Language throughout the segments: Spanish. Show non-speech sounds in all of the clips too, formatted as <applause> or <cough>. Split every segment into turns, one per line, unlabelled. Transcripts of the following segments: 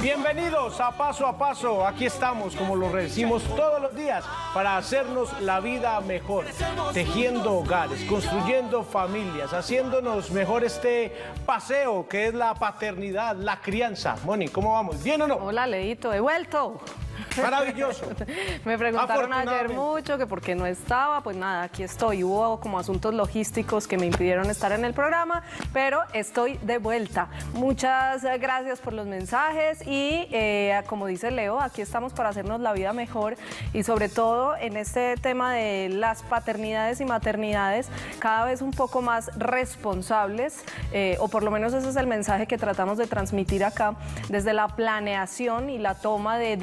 Bienvenidos a Paso a Paso. Aquí estamos, como lo decimos todos los días, para hacernos la vida mejor, tejiendo hogares, construyendo familias, haciéndonos mejor este paseo que es la paternidad, la crianza. Moni, ¿cómo vamos? ¿Bien o no?
Hola, Leito, he vuelto. <laughs>
Maravilloso.
Me preguntaron ayer mucho que por qué no estaba, pues nada, aquí estoy. Hubo como asuntos logísticos que me impidieron estar en el programa, pero estoy de vuelta. Muchas gracias por los mensajes y eh, como dice Leo, aquí estamos para hacernos la vida mejor y sobre todo en este tema de las paternidades y maternidades cada vez un poco más responsables, eh, o por lo menos ese es el mensaje que tratamos de transmitir acá, desde la planeación y la toma de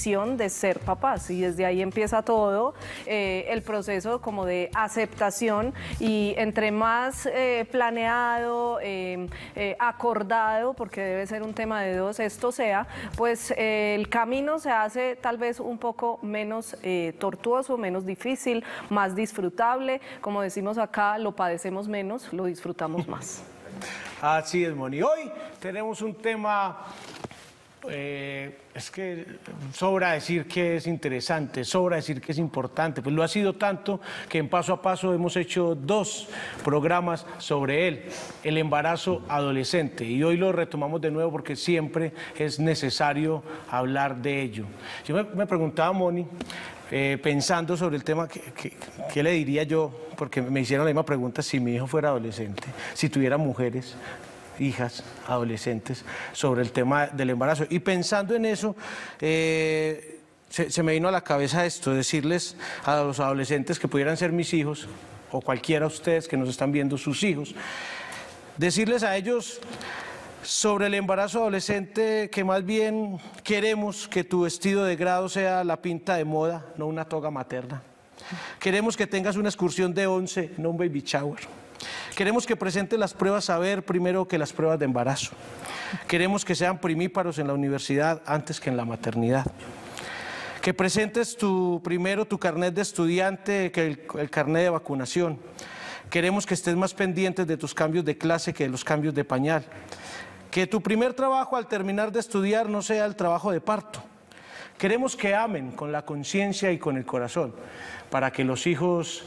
de ser papás. Y desde ahí empieza todo eh, el proceso como de aceptación y entre más eh, planeado, eh, acordado, porque debe ser un tema de dos, esto sea, pues el camino se hace tal vez un poco menos tortuoso, menos difícil, más disfrutable. Como decimos acá, lo padecemos menos, lo disfrutamos más. <laughs>
Así es, Moni. Hoy tenemos un tema, eh, es que sobra decir que es interesante, sobra decir que es importante, pues lo ha sido tanto que en paso a paso hemos hecho dos programas sobre él, el embarazo adolescente, y hoy lo retomamos de nuevo porque siempre es necesario hablar de ello. Yo me, me preguntaba, Moni, eh, pensando sobre el tema, ¿qué, le diría yo? Porque me hicieron la misma pregunta si mi hijo fuera adolescente, si tuviera mujeres, hijas, adolescentes, sobre el tema del embarazo. Y pensando en eso, eh, se, se me vino a la cabeza esto, decirles a los adolescentes que pudieran ser mis hijos, o cualquiera de ustedes que nos están viendo sus hijos, decirles a ellos sobre el embarazo adolescente que más bien queremos que tu vestido de grado sea la pinta de moda, no una toga materna. Queremos que tengas una excursión de 11, no un baby shower. Queremos que presentes las pruebas saber primero que las pruebas de embarazo. Queremos que sean primíparos en la universidad antes que en la maternidad. Que presentes tu, primero tu carnet de estudiante que el, el carnet de vacunación. Queremos que estés más pendientes de tus cambios de clase que de los cambios de pañal. Que tu primer trabajo al terminar de estudiar no sea el trabajo de parto. Queremos que amen con la conciencia y con el corazón para que los hijos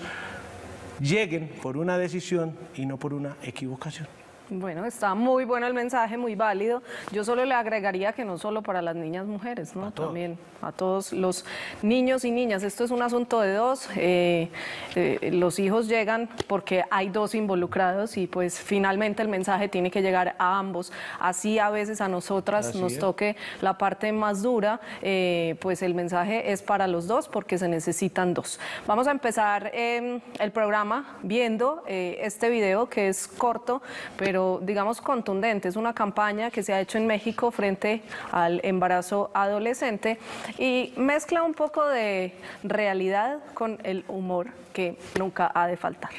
lleguen por una decisión y no por una equivocación.
Bueno, está muy bueno el mensaje, muy válido. Yo solo le agregaría que no solo para las niñas mujeres, ¿no? También a todos los niños y niñas. Esto es un asunto de dos. eh, eh, los hijos llegan porque hay dos involucrados y pues finalmente el mensaje tiene que llegar a ambos. Así a veces a nosotras
Así
nos
es.
toque la parte más dura, eh, pues el mensaje es para los dos porque se necesitan dos. Vamos a empezar eh, el programa viendo este video que es corto, pero digamos contundente. Es una campaña que se ha hecho en México frente al embarazo adolescente y mezcla un poco de realidad con el humor que nunca ha de faltar.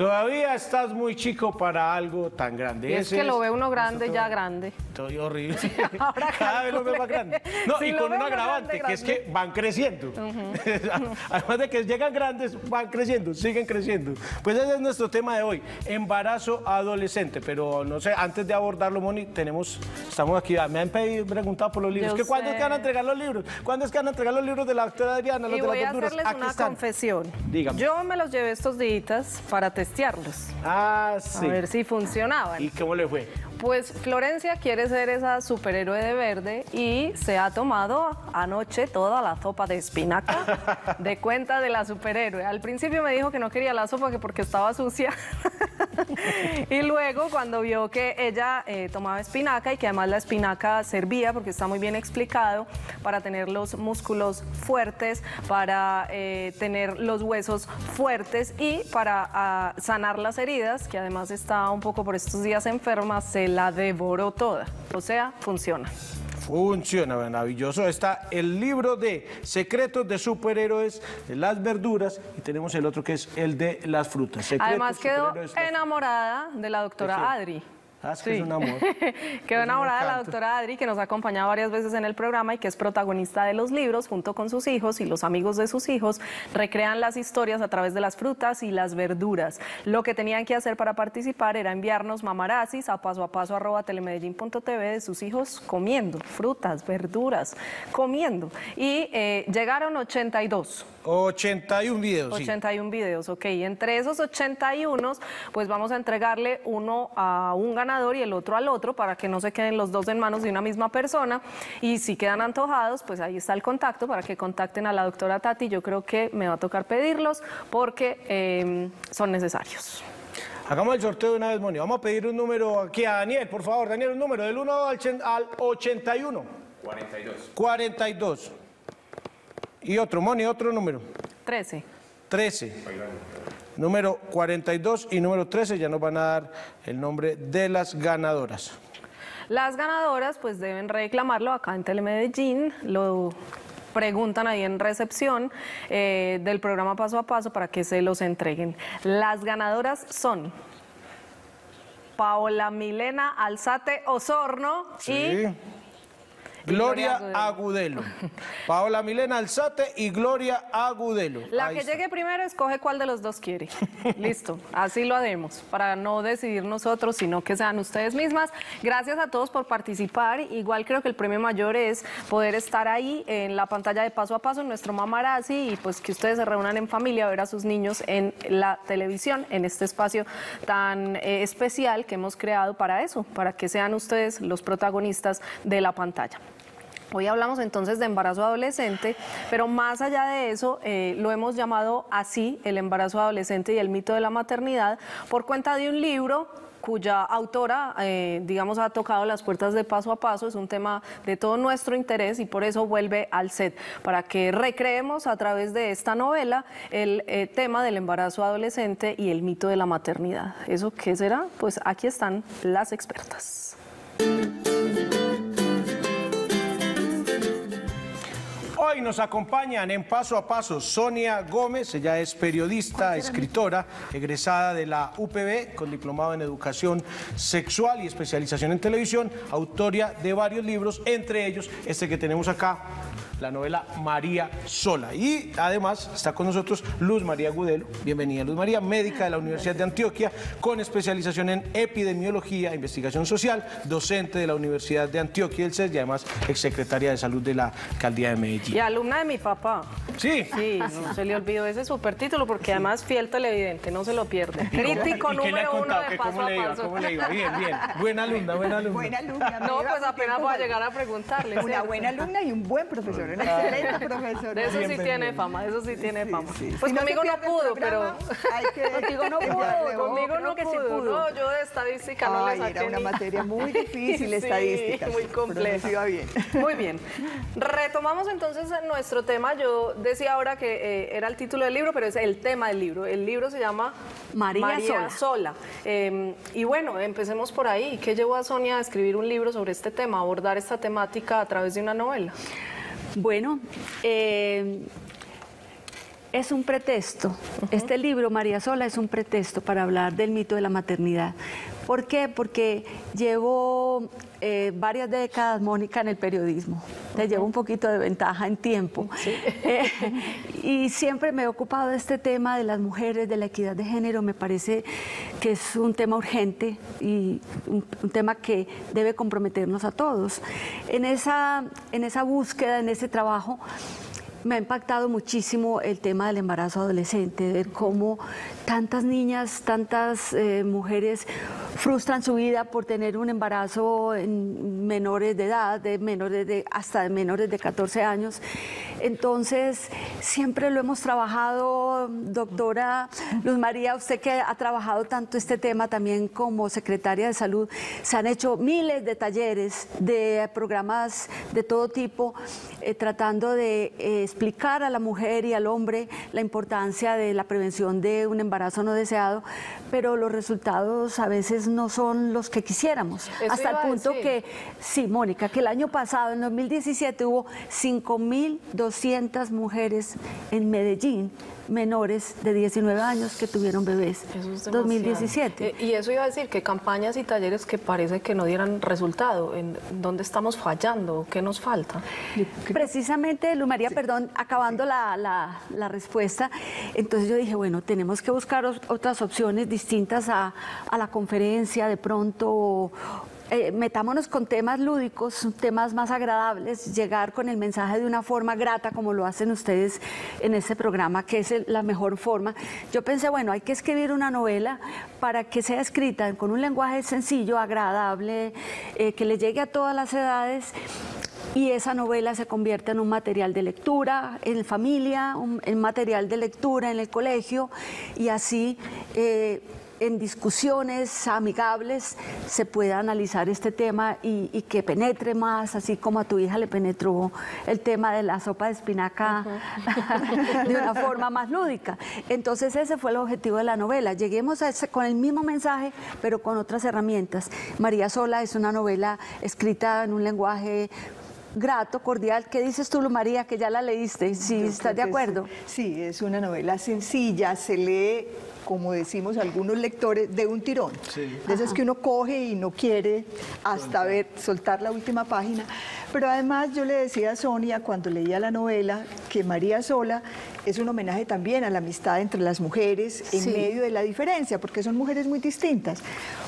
Todavía estás muy chico para algo tan grande.
Y es
Ese
que lo ve uno grande, ya grande.
Estoy horrible.
ahora <laughs>
Cada vez lo veo más grande. No,
Sí,
y con un agravante,
grande,
que es
grande.
que van creciendo. <laughs> Además de que llegan grandes, van creciendo, siguen creciendo. Pues ese es nuestro tema de hoy, embarazo adolescente. Pero no sé, antes de abordarlo, Moni, tenemos, estamos aquí, ah, me han pedido, preguntado por los libros.
Yo
¿Que ¿Cuándo es que van a entregar los libros? ¿Cuándo es que van a entregar los libros de la doctora Adriana, los
Y
de
voy
las
a hacerles
Aquí
una
están.
confesión.
Dígame.
Yo me los llevé estos días para testearlos.
Ah,
A
sí.
ver si funcionaban.
¿Y cómo le fue?
Pues Florencia quiere ser esa superhéroe de verde y se ha tomado anoche toda la sopa de espinaca <laughs> de cuenta de la superhéroe. Al principio me dijo que no quería la sopa que porque estaba sucia. <laughs> y luego cuando vio que ella eh, tomaba espinaca y que además la espinaca servía, porque está muy bien explicado, para tener los músculos fuertes, para eh, tener los huesos fuertes y para ah, sanar las heridas, que además está un poco por estos días enferma, se la devoró toda. O sea, funciona.
Funciona, maravilloso. Está el libro de secretos de superhéroes de las verduras y tenemos el otro que es el de las frutas. Secretos,
Además quedó enamorada de la doctora. Adri.
Ah, es que es un amor. <laughs>
Quedó enamorada de la doctora Adri, que nos ha acompañado varias veces en el programa y que es protagonista de los libros junto con sus hijos y los amigos de sus hijos. Recrean las historias a través de las frutas y las verduras. Lo que tenían que hacer para participar era enviarnos mamarazis a paso a paso arroba telemedellín.tv de sus hijos comiendo frutas, verduras, comiendo. Y eh, llegaron 82.
81 videos, sí.
81 videos, ok. Entre esos 81, pues vamos a entregarle uno a un ganador y el otro al otro para que no se queden los dos en manos de una misma persona. Y si quedan antojados, pues ahí está el contacto para que contacten a la doctora Tati. Yo creo que me va a tocar pedirlos porque eh, son necesarios.
Hagamos el sorteo de una vez, Moni. Vamos a pedir un número aquí a Daniel, por favor. Daniel, un número del 1 al, chen- al 81. 42. 42. Y otro, Moni, otro número.
13.
13. Número 42 y número 13 ya nos van a dar el nombre de las ganadoras.
Las ganadoras pues deben reclamarlo acá en Telemedellín, lo preguntan ahí en recepción eh, del programa Paso a Paso para que se los entreguen. Las ganadoras son Paola Milena Alzate Osorno y
Gloria
Gloria
Agudelo. Paola Milena Alzate y Gloria Agudelo.
la
Ahí
que
está.
llegue primero escoge cuál de los dos quiere. <laughs> Listo, así lo haremos, para no decidir nosotros, sino que sean ustedes mismas. Gracias a todos por participar. Igual creo que el premio mayor es poder estar ahí en la pantalla de paso a paso en nuestro Mamarazzi y pues que ustedes se reúnan en familia a ver a sus niños en la televisión, en este espacio tan eh, especial que hemos creado para eso, para que sean ustedes los protagonistas de la pantalla. Hoy hablamos entonces de embarazo adolescente, pero más allá de eso, eh, lo hemos llamado así, el embarazo adolescente y el mito de la maternidad, por cuenta de un libro cuya autora, eh, digamos, ha tocado las puertas de paso a paso, es un tema de todo nuestro interés y por eso vuelve al set, para que recreemos a través de esta novela el eh, tema del embarazo adolescente y el mito de la maternidad. ¿Eso qué será? Pues aquí están las expertas.
Hoy nos acompañan en Paso a Paso Sonia Gómez, ella es periodista, escritora, egresada de la UPB con diplomado en educación sexual y especialización en televisión, autoria de varios libros, entre ellos este que tenemos acá, la novela María Sola. Y además está con nosotros Luz María Gudelo, bienvenida Luz María, médica de la Universidad de Antioquia con especialización en epidemiología e investigación social, docente de la Universidad de Antioquia y el CES y además exsecretaria de salud de la alcaldía de Medellín.
Y alumna de mi papá.
Sí.
Sí, no se le olvidó ese super título porque además fiel televidente, no se lo pierde. Crítico
¿Y qué le ha
número uno de
¿Que
paso
¿Cómo le
a
iba?
paso.
¿Cómo le iba? Bien, bien. <laughs> Buena alumna, buena alumna.
Buena alumna.
No, pues apenas voy a llegar a preguntarle.
Una
¿cierto?
buena alumna y un buen profesor, un excelente profesor.
De eso sí tiene fama, eso sí tiene fama.
sí.
Pues
Si no
conmigo no
el
pudo, pero
programa, hay que
contigo no pudo, conmigo no
que sí
pudo.
pudo.
No, yo de estadística no le saqué
era una
ni-
materia muy <laughs> difícil,
Sí,
estadística.
muy
pero
compleja.
nos iba bien.
Muy bien. Retomamos entonces nuestro tema. Yo decía ahora que eh, era el título del libro, pero es el tema del libro. El libro se llama
María
Sola. Eh, y bueno, empecemos por ahí. ¿Qué llevó a Sonia a escribir un libro sobre este tema, abordar esta temática a través de una novela?
Bueno, eh, es un pretexto. Este libro, María Sola, es un pretexto para hablar del mito de la maternidad. ¿Por qué? Porque llevo eh, varias décadas, Mónica, en el periodismo. Te llevo un poquito de ventaja en tiempo. Eh, y siempre me he ocupado de este tema de las mujeres, de la equidad de género. Me parece que es un tema urgente y un, un tema que debe comprometernos a todos. En esa, en esa búsqueda, en ese trabajo, me ha impactado muchísimo el tema del embarazo adolescente, ver cómo tantas niñas, tantas eh, mujeres frustran su vida por tener un embarazo en menores de edad, de menores de, hasta de menores de 14 años. Entonces, siempre lo hemos trabajado, doctora Luz María, usted que ha trabajado tanto este tema también como secretaria de salud, se han hecho miles de talleres, de programas de todo tipo, eh, tratando de eh, explicar a la mujer y al hombre la importancia de la prevención de un embarazo no deseado, pero los resultados a veces no son los que quisiéramos.
Eso
hasta el punto que, sí, Mónica, que el año pasado, en 2017, hubo 5.200 mujeres en Medellín menores de 19 años que tuvieron bebés.
Eso es demasiado.
2017.
Eh, y eso iba a decir que campañas y talleres que parece que no dieran resultado. ¿En dónde estamos fallando? ¿Qué nos falta?
Precisamente, Lu María, perdón, acabando la, la- la respuesta, entonces yo dije, bueno, tenemos que buscar otras opciones distintas a, a la conferencia, de pronto. Eh, metámonos con temas lúdicos, temas más agradables, llegar con el mensaje de una forma grata como lo hacen ustedes en este programa, que es la mejor forma. Yo pensé, bueno, hay que escribir una novela para que sea escrita con un lenguaje sencillo, agradable, eh, que le llegue a todas las edades y esa novela se convierte en un material de lectura en familia, en material de lectura en el colegio y así eh, en discusiones amigables se pueda analizar este tema y, y que penetre más, así como a tu hija le penetró el tema de la sopa de espinaca <laughs> de una forma más lúdica. Entonces ese fue el objetivo de la novela. Lleguemos a ese, con el mismo mensaje, pero con otras herramientas. María Sola es una novela escrita en un lenguaje grato, cordial. ¿Qué dices tú, María, que ya la leíste?
Yo
estás de
es-
acuerdo.
sí, es una novela sencilla, se lee, como decimos algunos lectores, de un tirón. De esas que uno coge y no quiere hasta ver, soltar la última página. Pero además yo le decía a Sonia cuando leía la novela que María Sola es un homenaje también a la amistad entre las mujeres en
Sí.
medio de la diferencia, porque son mujeres muy distintas.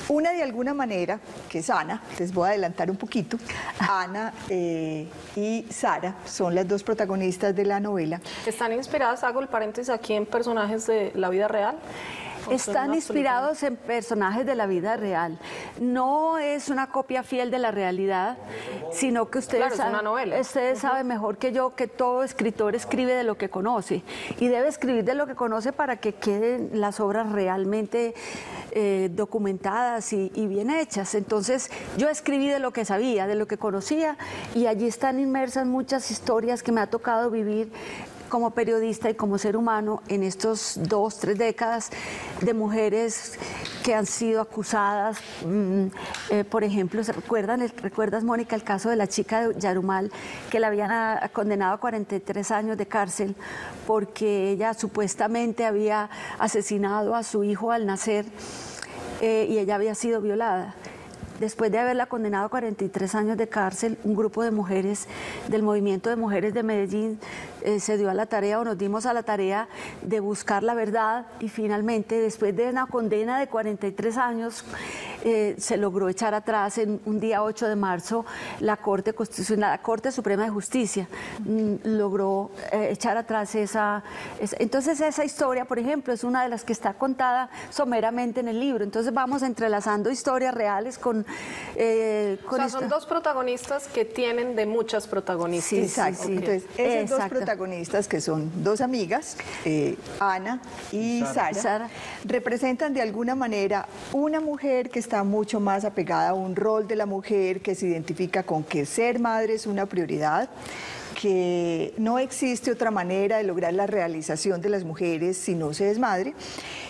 Una de alguna manera, que es Ana, les voy a adelantar un poquito, Ana eh, y Sara son las dos protagonistas de la novela.
¿Están inspiradas, hago el paréntesis aquí, en personajes de la vida real? ¿O son
Están inspirados en personajes de la vida real. No es una copia fiel de la realidad, sino que ustedes,
Claro, es una
saben,
novela.
ustedes saben mejor que yo que todo escritor escribe de lo que conoce y debe escribir de lo que conoce para que queden las obras realmente eh, documentadas y, y bien hechas. Entonces yo escribí de lo que sabía, de lo que conocía y allí están inmersas muchas historias que me ha tocado vivir como periodista y como ser humano en estos dos, tres décadas de mujeres que han sido acusadas, mm, eh, por ejemplo, ¿se recuerdan, recuerdas Mónica el caso de la chica de Yarumal que la habían ah, condenado a 43 años de cárcel porque ella supuestamente había asesinado a su hijo al nacer eh, y ella había sido violada. Después de haberla condenado a 43 años de cárcel, un grupo de mujeres del movimiento de mujeres de Medellín eh, se dio a la tarea o nos dimos a la tarea de buscar la verdad. Y finalmente, después de una condena de 43 años, eh, se logró echar atrás en un día 8 de marzo la Corte Constitucional, la Corte Suprema de Justicia mm, logró eh, echar atrás esa, esa- Entonces esa historia, por ejemplo, es una de las que está contada someramente en el libro. Entonces vamos entrelazando historias reales con... eh,
O
con
sea,
esta-
son dos protagonistas que tienen de muchas protagonistas.
Sí,
Exacto.
sí.
Entonces, esas dos
Exacto.
protagonistas, que son dos amigas, eh, Ana y Sara,
Sara.
representan de alguna manera una mujer que está mucho más apegada a un rol de la mujer, que se identifica con que ser madre es una prioridad que no existe otra manera de lograr la realización de las mujeres si no se es madre,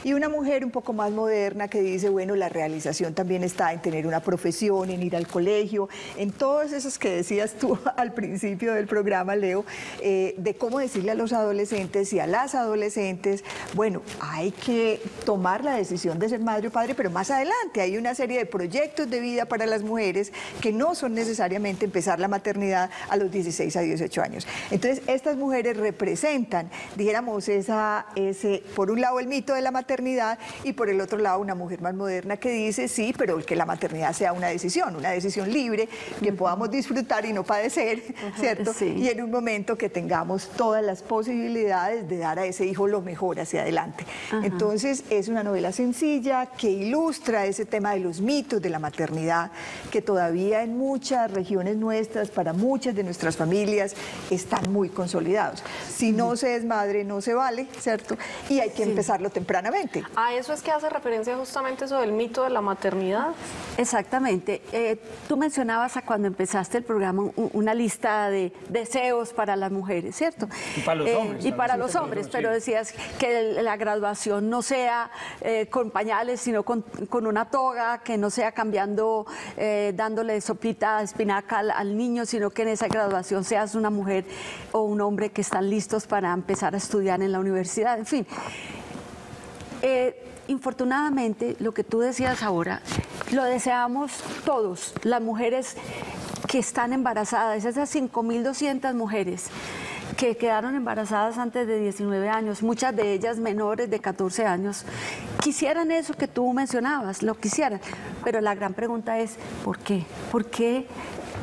y una mujer un poco más moderna que dice, bueno, la realización también está en tener una profesión, en ir al colegio, en todas esas que decías tú <laughs> al principio del programa, Leo, eh, de cómo decirle a los adolescentes y a las adolescentes, bueno, hay que tomar la decisión de ser madre o padre, pero más adelante hay una serie de proyectos de vida para las mujeres que no son necesariamente empezar la maternidad a los 16 a 18 18 años. Entonces, estas mujeres representan, dijéramos, esa, ese, por un lado el mito de la maternidad y por el otro lado una mujer más moderna que dice, sí, pero que la maternidad sea una decisión, una decisión libre, que podamos disfrutar y no padecer, ¿cierto?
Sí.
Y en un momento que tengamos todas las posibilidades de dar a ese hijo lo mejor hacia adelante. Entonces, es una novela sencilla que ilustra ese tema de los mitos de la maternidad, que todavía en muchas regiones nuestras, para muchas de nuestras familias, están muy consolidados. Si no se es madre, no se vale, ¿cierto? Y hay que empezarlo tempranamente.
A eso es que hace referencia justamente eso del mito de la maternidad.
Exactamente. Eh, tú mencionabas a cuando empezaste el programa un- una lista de deseos para las mujeres, ¿cierto?
Y para los
Eh,
hombres
Y para los hombres, pero decías que el- la graduación no sea eh, con pañales, sino con, con una toga, que no sea cambiando, eh, dándole sopita, espinaca al, al niño, sino que en esa graduación seas una mujer o un hombre que están listos para empezar a estudiar en la universidad. En fin, eh, infortunadamente, lo que tú decías ahora, lo deseamos todos, las mujeres que están embarazadas, esas 5.200 mujeres que quedaron embarazadas antes de 19 años, muchas de ellas menores de 14 años, quisieran eso que tú mencionabas, lo quisieran, pero la gran pregunta es, ¿por qué? ¿Por qué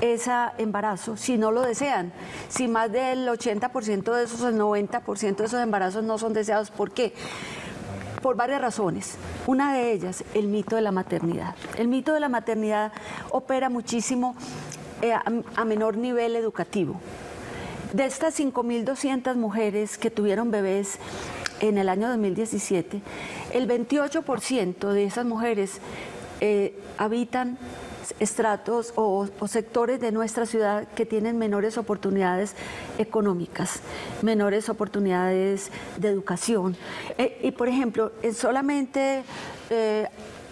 ese embarazo si no lo desean? Si más del 80% de esos, el 90% de esos embarazos no son deseados, ¿por qué? por varias razones. Una de ellas, el mito de la maternidad. El mito de la maternidad opera muchísimo eh, a, menor nivel educativo. De estas 5.200 mujeres que tuvieron bebés en el año 2017, el 28% de esas mujeres eh, habitan estratos o, o sectores de nuestra ciudad que tienen menores oportunidades económicas, menores oportunidades de educación. Eh, y por ejemplo, en solamente eh,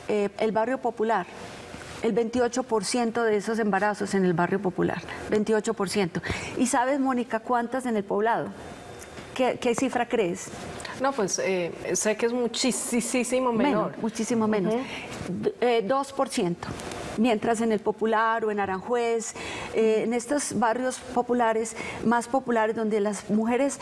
eh, el barrio popular, el 28% de esos embarazos en el barrio popular, 28%. ¿Y sabes, Mónica, cuántas en el poblado? ¿Qué, qué cifra crees?
No, pues eh, sé que es muchísimo menor.
Muchísimo menos. D- eh, 2%. Mientras en el Popular o en Aranjuez, eh, en estos barrios populares, más populares, donde las mujeres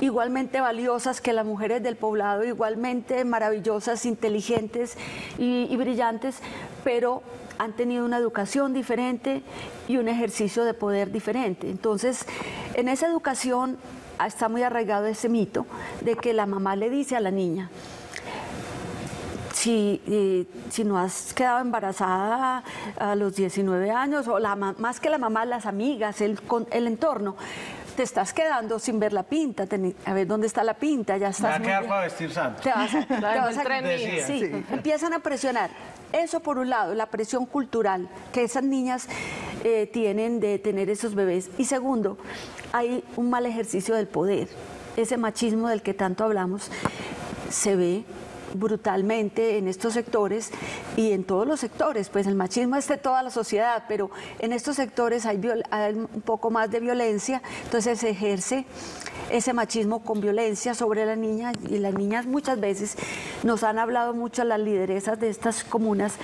igualmente valiosas que las mujeres del poblado, igualmente maravillosas, inteligentes y, y brillantes, pero han tenido una educación diferente y un ejercicio de poder diferente. Entonces, en esa educación está muy arraigado ese mito de que la mamá le dice a la niña, si, eh, si no has quedado embarazada a los 19 años, o la, más que la mamá, las amigas, el, el entorno, te estás quedando sin ver la pinta, a ver dónde está la pinta, ya
Me va
estás...
a quedar para vestir santo.
Te vas a, <laughs> te vas a- Sí. empiezan a presionar. Eso por un lado, la presión cultural que esas niñas eh, tienen de tener esos bebés. Y segundo, hay un mal ejercicio del poder. Ese machismo del que tanto hablamos se ve brutalmente en estos sectores y en todos los sectores, pues el machismo es de toda la sociedad, pero en estos sectores hay, hay un poco más de violencia, entonces se ejerce ese machismo con violencia sobre la niña y las niñas muchas veces nos han hablado mucho las lideresas de estas comunas,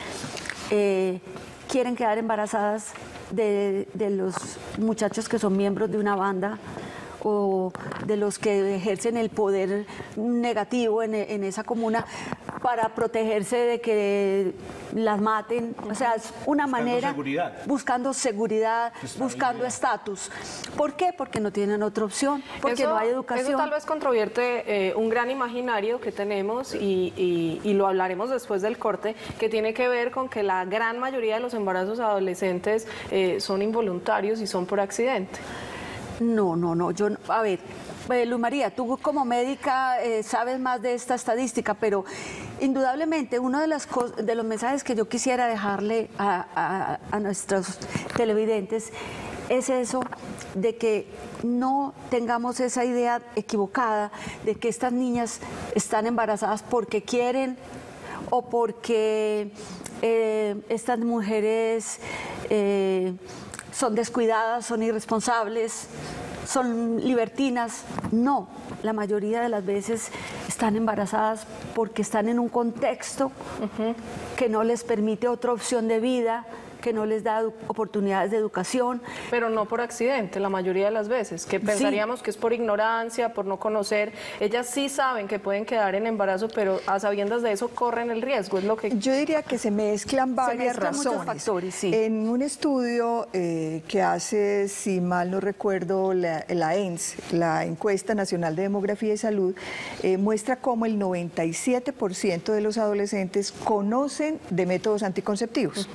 eh, quieren quedar embarazadas de los muchachos que son miembros de una banda o de los que ejercen el poder negativo en, en esa comuna para protegerse de que las maten. O sea, es una
Buscando
manera
seguridad.
buscando seguridad, buscando estatus. ¿Por qué? Porque no tienen otra opción, porque
Eso-
no hay
Eso
educación.
tal vez controvierte eh, un gran imaginario que tenemos y, y- y lo hablaremos después del corte, que tiene que ver con que la gran mayoría de los embarazos adolescentes eh, son involuntarios y son por accidente.
No, no, no. Yo, a ver, eh, Luz María, tú como médica eh, sabes más de esta estadística, pero indudablemente uno de, las los mensajes que yo quisiera dejarle a nuestros televidentes es eso de que no tengamos esa idea equivocada de que estas niñas están embarazadas porque quieren o porque eh, estas mujeres eh, son descuidadas, son irresponsables, son libertinas. No, la mayoría de las veces están embarazadas porque están en un contexto que no les permite otra opción de vida que no les da oportunidades de educación.
Pero no por accidente, la mayoría de las veces, que pensaríamos que es por ignorancia, por no conocer. Ellas sí saben que pueden quedar en embarazo, pero a sabiendas de eso corren el riesgo, es lo que...
Yo diría que se mezclan varias
mezclan muchos
razones.
factores, sí.
En un estudio eh, que hace, si mal no recuerdo, la, la ENS, la Encuesta Nacional de Demografía y Salud, eh, muestra cómo el 97% de los adolescentes conocen de métodos anticonceptivos.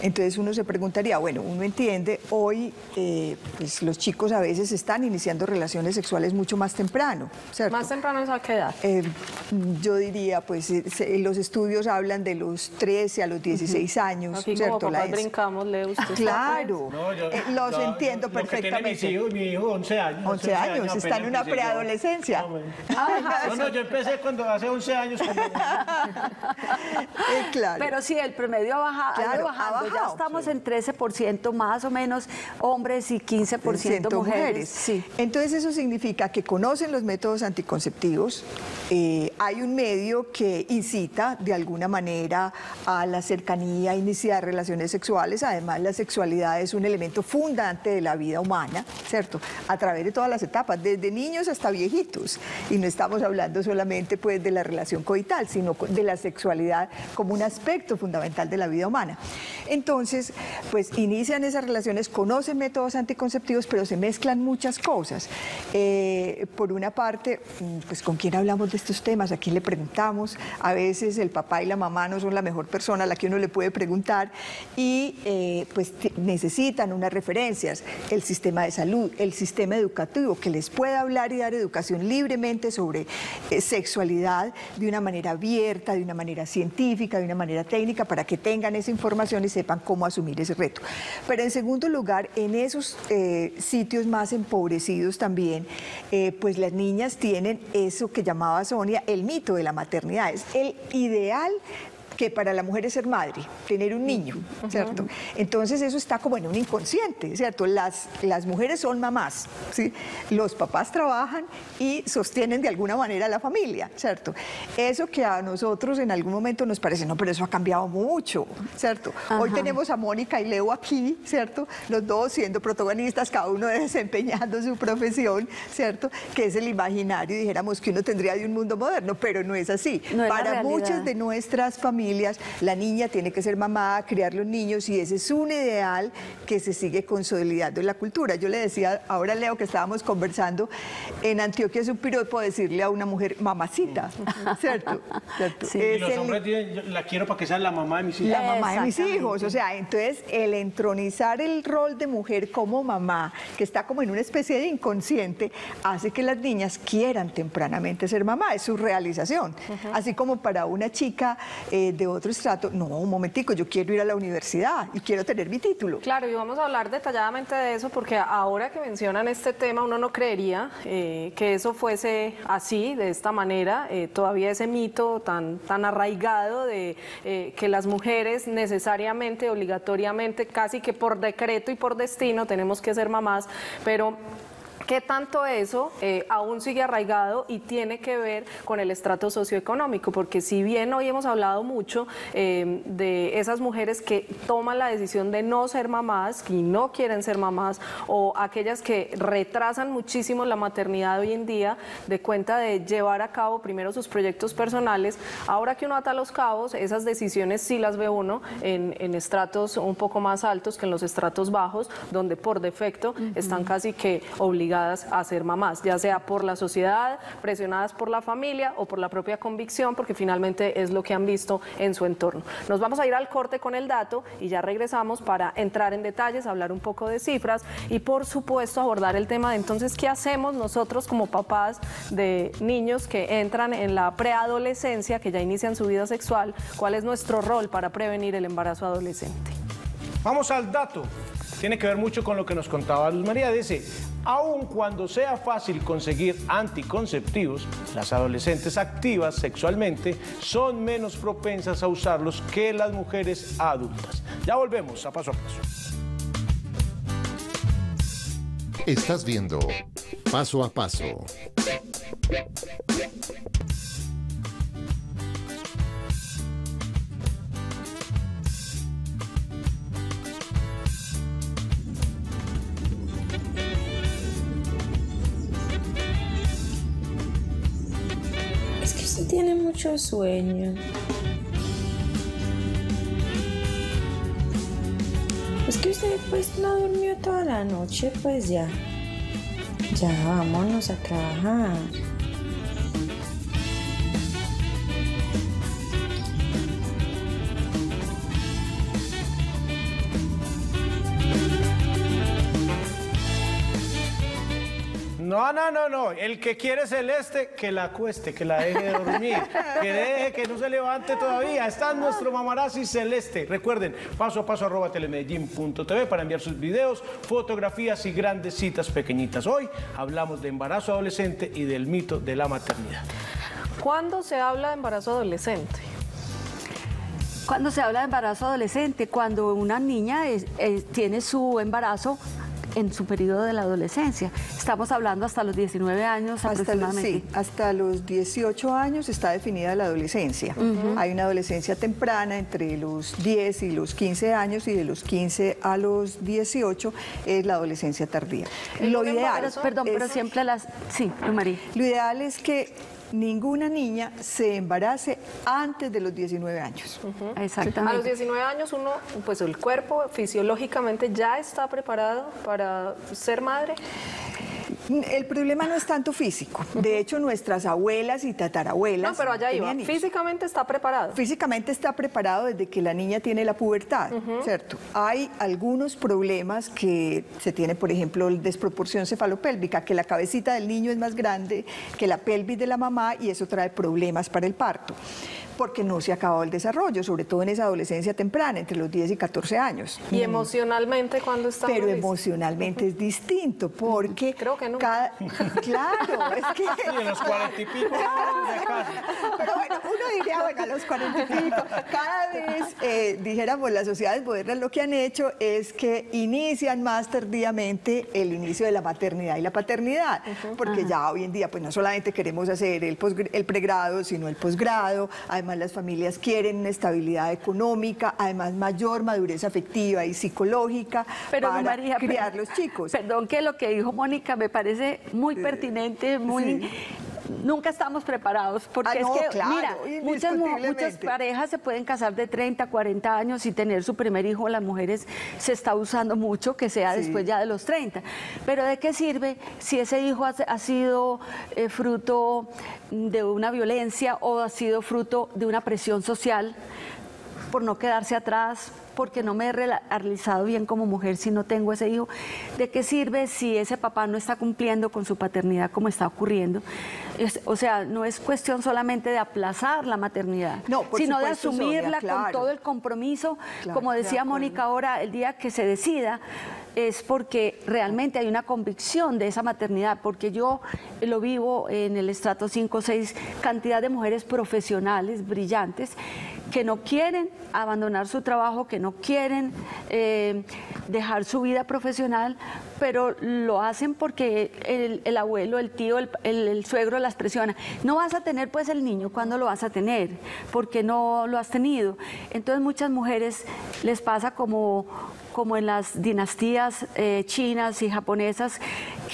Entonces uno se preguntaría, bueno, uno entiende, hoy eh, pues los chicos a veces están iniciando relaciones sexuales mucho más temprano, ¿cierto?
Más temprano es a qué edad.
Eh, yo diría, pues eh, los estudios hablan de los 13 a los 16 años,
Aquí
¿cierto?
como papás brincamos, lee usted.
Claro,
No, yo-
eh, los
yo-
entiendo
lo que tiene
perfectamente.
mis hijos, mi hijo 11 años.
11 años, está en una preadolescencia.
No, bueno. No, no, yo empecé cuando hace 11 años. <laughs>
Eh, claro.
Pero sí, el promedio ha bajado,
Claro, ha
ya
bajado,
estamos en 13% más o menos hombres y 15% mujeres. Sí.
Entonces eso significa que conocen los métodos anticonceptivos, eh, hay un medio que incita de alguna manera a la cercanía, a iniciar relaciones sexuales, además la sexualidad es un elemento fundante de la vida humana, ¿cierto? A través de todas las etapas, desde niños hasta viejitos, y no estamos hablando solamente pues de la relación coital, sino de la sexualidad como un aspecto fundamental de la vida humana. Entonces, pues inician esas relaciones, conocen métodos anticonceptivos, pero se mezclan muchas cosas. Eh, por una parte, mm, pues con quién hablamos de estos temas, a quién le preguntamos. A veces el papá y la mamá no son la mejor persona a la que uno le puede preguntar y eh, pues necesitan unas referencias, el sistema de salud, el sistema educativo, que les pueda hablar y dar educación libremente sobre eh, sexualidad de una manera abierta, de una manera científica, de una manera técnica, para que tengan esa información y cómo asumir ese reto. Pero en segundo lugar, en esos eh, sitios más empobrecidos también, eh, pues las niñas tienen eso que llamaba Sonia el mito de la maternidad. Es el ideal que para la mujer es ser madre, tener un niño, ¿cierto? Entonces eso está como en un inconsciente, ¿cierto? Las, las mujeres son mamás, ¿sí? Los papás trabajan y sostienen de alguna manera la familia, ¿cierto? Eso que a nosotros en algún momento nos parece, no, pero eso ha cambiado mucho, ¿cierto? Hoy tenemos a Mónica y Leo aquí, ¿cierto? Los dos siendo protagonistas, cada uno <laughs> desempeñando su profesión, ¿cierto? Que es el imaginario, dijéramos, que uno tendría de un mundo moderno, pero no es así.
No es
Para muchas de nuestras familias, la niña tiene que ser mamá, criar los niños y ese es un ideal que se sigue consolidando en la cultura. Yo le decía ahora a Leo que estábamos conversando, en Antioquia es un piropo decirle a una mujer mamacita, <laughs> ¿cierto? ¿Cierto?
Sí.
Y los
el-
hombres dicen, "Yo la quiero para que sea la mamá de mis hijos.
la mamá de mis hijos. O sea, entonces el entronizar el rol de mujer como mamá, que está como en una especie de inconsciente, hace que las niñas quieran tempranamente ser mamá, es su realización. Así como para una chica eh, de otro estrato, no, un momentico, yo quiero ir a la universidad y quiero tener mi título.
Claro, y vamos a hablar detalladamente de eso porque ahora que mencionan este tema uno no creería eh, que eso fuese así, de esta manera, eh, todavía ese mito tan, tan arraigado de eh, que las mujeres necesariamente, obligatoriamente, casi que por decreto y por destino tenemos que ser mamás, pero... ¿Qué tanto eso eh, aún sigue arraigado y tiene que ver con el estrato socioeconómico? Porque si bien hoy hemos hablado mucho eh, de esas mujeres que toman la decisión de no ser mamás y no quieren ser mamás, o aquellas que retrasan muchísimo la maternidad hoy en día de cuenta de llevar a cabo primero sus proyectos personales, ahora que uno ata los cabos, esas decisiones sí las ve uno en, en estratos un poco más altos que en los estratos bajos, donde por defecto están casi que a ser mamás, ya sea por la sociedad, presionadas por la familia o por la propia convicción, porque finalmente es lo que han visto en su entorno. Nos vamos a ir al corte con el dato y ya regresamos para entrar en detalles, hablar un poco de cifras y por supuesto abordar el tema de entonces qué hacemos nosotros como papás de niños que entran en la preadolescencia, que ya inician su vida sexual, cuál es nuestro rol para prevenir el embarazo adolescente.
Vamos al dato. Tiene que ver mucho con lo que nos contaba Luz María. Dice, aun cuando sea fácil conseguir anticonceptivos, las adolescentes activas sexualmente son menos propensas a usarlos que las mujeres adultas. Ya volvemos a paso a paso.
Estás viendo Paso a Paso.
Mucho sueño. Es que usted pues no durmió toda la noche, pues ya. Ya, vámonos a trabajar.
No, no, no, no. El que quiere celeste, que la acueste, que la deje dormir, que deje que no se levante todavía. Está nuestro mamarazzi celeste. Recuerden, paso a paso arroba telemedellín.tv para enviar sus videos, fotografías y grandes citas pequeñitas. Hoy hablamos de embarazo adolescente y del mito de la maternidad.
¿Cuándo se habla de embarazo adolescente?
Cuando se habla de embarazo adolescente, cuando una niña es- es- tiene su embarazo en su periodo de la adolescencia. Estamos hablando hasta los 19 años
Hasta los, sí, hasta los 18 años está definida la adolescencia. Hay una adolescencia temprana entre los 10 y los 15 años y de los 15 a los 18 es la adolescencia tardía. Lo ideal,
Pero, perdón, pero
es-
siempre las... Sí, María.
lo ideal es que ninguna niña se embarace antes de los 19 años.
A los
Exactamente.
19 años uno, pues el cuerpo fisiológicamente ya está preparado para ser madre.
El problema no es tanto físico. De hecho, nuestras abuelas y tatarabuelas
No, pero allá iba.
hijos.
Físicamente está preparado.
Físicamente está preparado desde que la niña tiene la pubertad, ¿cierto? Hay algunos problemas que se tiene, por ejemplo, desproporción cefalopélvica, que la cabecita del niño es más grande que la pelvis de la mamá y eso trae problemas para el parto, porque no se ha acabado el desarrollo, sobre todo en esa adolescencia temprana, entre los 10 y 14 años.
Y emocionalmente cuando está
Pero emocionalmente es distinto, <laughs> porque
Creo que no.
cada... <laughs> Claro, es que...
Y en los cuarenta y pico.
Pero bueno, uno diría, bueno, a los cuarenta y pico, cada vez, eh, dijéramos, las sociedades modernas lo que han hecho es que inician más tardíamente el inicio de la maternidad y la paternidad, porque ya hoy en día, pues no solamente queremos hacer el, el pregrado, sino el posgrado, además las familias quieren una estabilidad económica, además mayor madurez afectiva y psicológica
Pero
para
María,
criar los chicos.
Perdón que lo que dijo Mónica me parece muy pertinente, muy
sí.
Nunca estamos preparados porque
Ah, no,
es que
claro,
mira, muchas mu- muchas parejas se pueden casar de 30, 40 años y tener su primer hijo, las mujeres se está usando mucho que sea
Sí.
después ya de los 30. Pero ¿de qué sirve si ese hijo ha, ha sido eh, fruto de una violencia o ha sido fruto de una presión social? por no quedarse atrás, porque no me he realizado bien como mujer si no tengo ese hijo. ¿De qué sirve si ese papá no está cumpliendo con su paternidad como está ocurriendo? Es- o sea, no es cuestión solamente de aplazar la maternidad,
No,
sino de asumirla con todo el compromiso.
Claro,
como
de
decía. Mónica ahora, el día que se decida es porque realmente hay una convicción de esa maternidad, porque yo lo vivo en el estrato 5 o 6, cantidad de mujeres profesionales, brillantes, que no quieren abandonar su trabajo, que no quieren eh, dejar su vida profesional, pero lo hacen porque el, el abuelo, el tío, el, el- suegro las presiona. No vas a tener pues el niño, ¿cuándo lo vas a tener? Porque no lo has tenido. Entonces muchas mujeres les pasa como como en las dinastías eh, chinas y japonesas,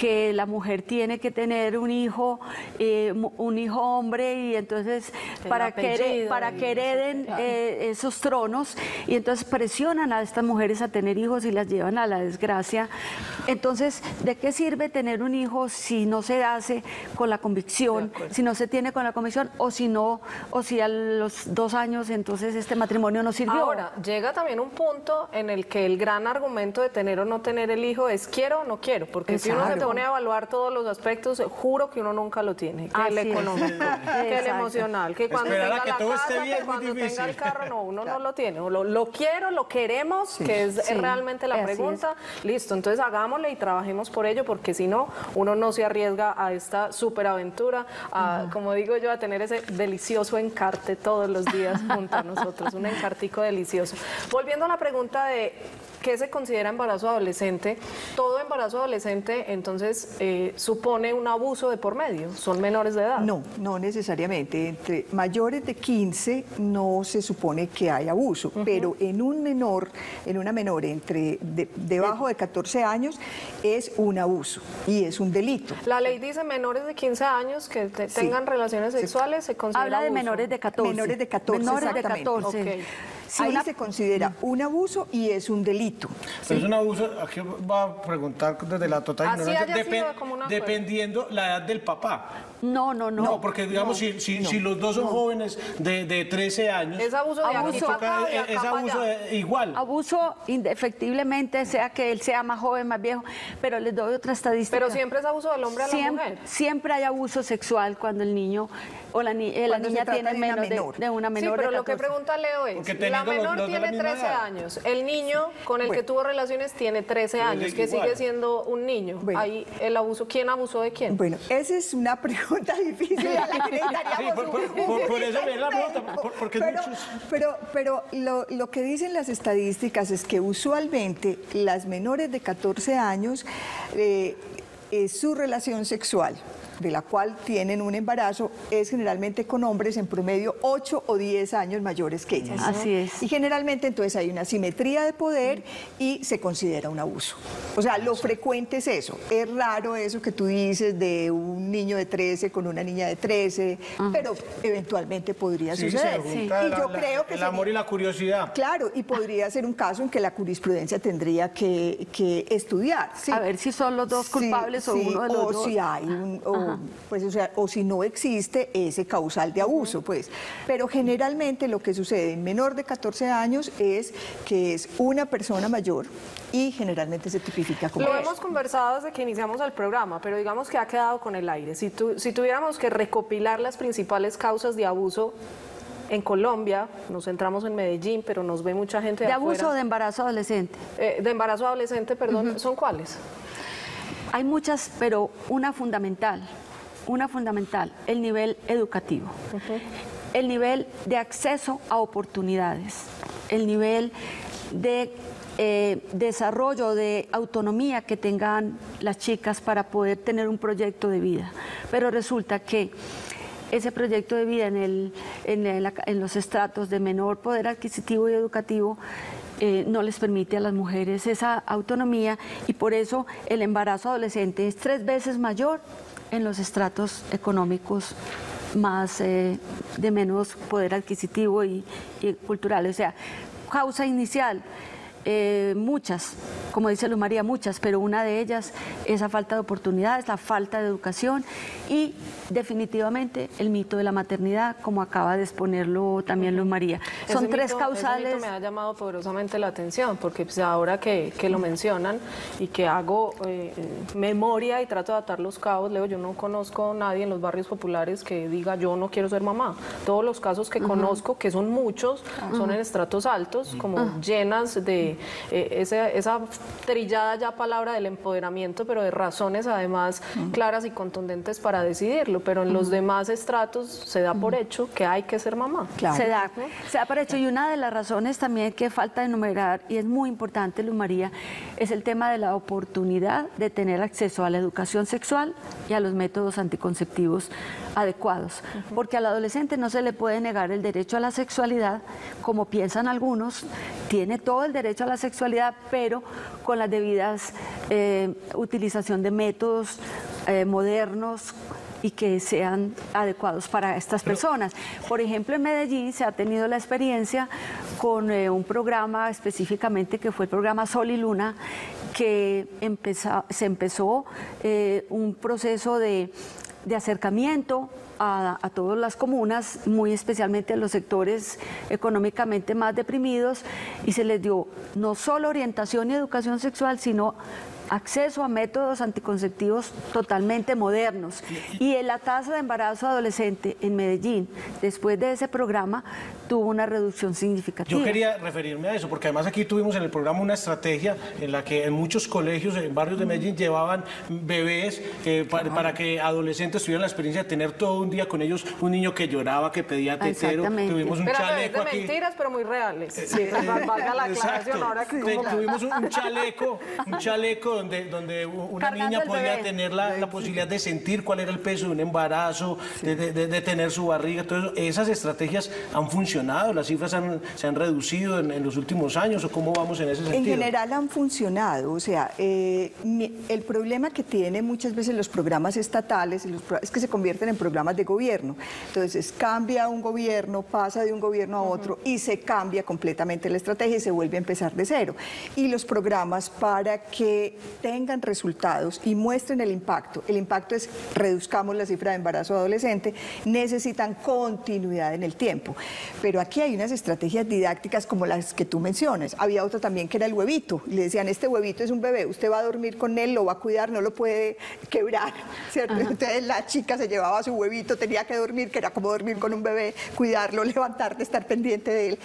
que la mujer tiene que tener un hijo, eh, un hijo hombre, y entonces para que, para que hereden eh, esos tronos, y entonces presionan a estas mujeres a tener hijos y las llevan a la desgracia. Entonces, ¿de qué sirve tener un hijo si no se hace con la convicción, si no se tiene con la convicción, o si no, o si a los dos años entonces este matrimonio no sirvió?
Ahora, llega también un punto en el que el gran argumento de tener o no tener el hijo es quiero o no quiero, porque si uno se pone a evaluar todos los aspectos, juro que uno nunca lo tiene, que el
es.
económico, que el <laughs> emocional, que cuando
Esperar
tenga
que
la
todo esté
casa,
bien
que cuando tenga el carro, no, uno no lo tiene, lo, lo quiero, lo queremos, que es
Sí,
realmente la
así es.
pregunta, listo, entonces hagámosle y trabajemos por ello, porque si no, uno no se arriesga a esta superaventura, a, como digo yo, a tener ese delicioso encarte todos los días junto a nosotros, un <laughs> encartico delicioso. Volviendo a la pregunta de ¿qué se considera embarazo adolescente? Todo embarazo adolescente entonces eh, supone un abuso de por medio, son menores de edad.
No, no necesariamente. Entre mayores de 15 no se supone que hay abuso, pero en un menor, en una menor entre de- debajo de 14 años es un abuso y es un delito.
La ley dice menores de 15 años que te-
Sí.
tengan relaciones sexuales se considera
Habla de
abuso.
menores de 14.
Menores de 14,
Menores de
exactamente.
14.
Ok.
Si
Ahí
una-
se considera un abuso y es un delito.
Pero es un abuso, aquí va a preguntar desde la total
Así
ignorancia, dependiendo la edad del papá.
No, no, no.
No, porque digamos, si, si, si los dos son jóvenes de, de 13 años,
Es abuso de
Abuso.
acá, de
es,
acá
es
para
abuso de- igual.
Abuso indefectiblemente, sea que él sea más joven, más viejo, pero les doy otra estadística.
Pero siempre es abuso del hombre a la
siempre,
mujer.
siempre hay abuso sexual cuando el niño o la, ni- eh, la niña tiene
de una
menos de,
menor.
de una
Sí,
menor
pero
de
lo que
14.
pregunta Leo es, la
los-
menor
los
tiene
misma
13
edad.
años, el niño con el que tuvo relaciones tiene 13 años, que
igual.
sigue siendo un niño.
Bueno.
Ahí el abuso, ¿quién abusó de quién?
Bueno, esa es una <laughs> pregunta <laughs> difícil. a la que necesitaríamos
Sí, por- por-
un-
por- por eso
un
viene la pregunta,
experto.
por- porque
pero,
muchos-
pero, pero lo, lo que dicen las estadísticas es que usualmente las menores de 14 años, eh, eh, su relación sexual de la cual tienen un embarazo es generalmente con hombres en promedio 8 o 10 años mayores que ellas.
Así es.
Y generalmente entonces hay una simetría de poder y se considera un abuso. O sea, lo frecuente es eso. Es raro eso que tú dices de un niño de 13 con una niña de 13, pero eventualmente podría
Sí, se
suceder. Y
la-
yo
la-
creo que
el amor y la curiosidad.
Claro, y podría ser un caso en que la jurisprudencia tendría que, que estudiar. sí.
A ver si son los dos
Sí,
culpables o
sí,
uno de los
o
dos.
si hay un, o, pues, o, sea, o si no existe ese causal de abuso, pues. Pero generalmente lo que sucede en menor de 14 años es que es una persona mayor y generalmente se tipifica como
Lo
eso.
hemos conversado desde que iniciamos el programa, pero digamos que ha quedado con el aire. Si, tu- si tuviéramos que recopilar las principales causas de abuso en Colombia, nos centramos en Medellín, pero nos ve mucha gente de,
de abuso o de embarazo adolescente.
eh, de embarazo adolescente, perdón, ¿son cuáles?
Hay muchas, pero una fundamental, una fundamental, el nivel educativo, el nivel de acceso a oportunidades, el nivel de eh, desarrollo, de autonomía que tengan las chicas para poder tener un proyecto de vida. Pero resulta que ese proyecto de vida en, el, en, el- en los estratos de menor poder adquisitivo y educativo eh, no les permite a las mujeres esa autonomía y por eso el embarazo adolescente es tres veces mayor en los estratos económicos más eh, de menos poder adquisitivo y, y cultural. O sea, causa inicial, eh, muchas, como dice Luz María, muchas, pero una de ellas es la falta de oportunidades, la falta de educación y definitivamente el mito de la maternidad, como acaba de exponerlo también Luz María. Son
Ese
tres
mito-
causales.
Ese mito me ha llamado poderosamente la atención, porque pues, ahora que, que lo mencionan y que hago eh, eh, memoria y trato de atar los cabos, Leo, yo no conozco a nadie en los barrios populares que diga yo no quiero ser mamá. Todos los casos que conozco, que son muchos, son en estratos altos, como llenas de eh, esa, esa trillada ya palabra del empoderamiento, pero de razones además claras y contundentes para decidirlo. Pero en los demás estratos se da por hecho que hay que ser mamá.
Claro.
Se da, se da por hecho. Y una de las razones también que falta enumerar, y es muy importante, Luz María, es el tema de la oportunidad de tener acceso a la educación sexual y a los métodos anticonceptivos adecuados. Porque al adolescente no se le puede negar el derecho a la sexualidad, como piensan algunos, tiene todo el derecho a la sexualidad, pero con las debidas eh, utilización de métodos eh, modernos y que sean adecuados para estas personas. Por ejemplo, en Medellín se ha tenido la experiencia con eh, un programa específicamente que fue el programa Sol y Luna, que se empezó eh, un proceso de, de acercamiento a, todas las comunas, muy especialmente a los sectores económicamente más deprimidos, y se les dio no solo orientación y educación sexual, sino acceso a métodos anticonceptivos totalmente modernos. Y en la tasa de embarazo adolescente en Medellín, después de ese programa, tuvo una reducción significativa.
Yo quería referirme a eso, porque además aquí tuvimos en el programa una estrategia en la que en muchos colegios, en barrios de Medellín, llevaban bebés eh, pa- para, que adolescentes tuvieran la experiencia de tener todo un día con ellos un niño que lloraba, que pedía tetero.
Exactamente.
Tuvimos un
Pero
chaleco
de
aquí.
mentiras, pero muy reales. Sí, valga la aclaración
Exacto.
ahora que
Tuvimos un, un chaleco, un chaleco donde, donde una
Cargando
niña podía tener la, la posibilidad de sentir cuál era el peso de un embarazo, de, de- de- de tener su barriga, todo eso. ¿Esas estrategias han funcionado? ¿Las cifras han- se han reducido en, en los últimos años o cómo vamos en ese sentido?
En general han funcionado, o sea, eh, el problema que tienen muchas veces los programas estatales los es que se convierten en programas de gobierno. Entonces cambia un gobierno, pasa de un gobierno a otro y se cambia completamente la estrategia y se vuelve a empezar de cero. Y los programas para que tengan resultados y muestren el impacto, el impacto es reduzcamos la cifra de embarazo adolescente, necesitan continuidad en el tiempo. Pero aquí hay unas estrategias didácticas como las que tú mencionas. Había otra también que era el huevito. Le decían, este huevito es un bebé, usted va a dormir con él, lo va a cuidar, no lo puede quebrar. <laughs> ¿cierto? Entonces la chica se llevaba su huevito, tenía que dormir, que era como dormir con un bebé, cuidarlo, <laughs> levantarte, estar pendiente de él.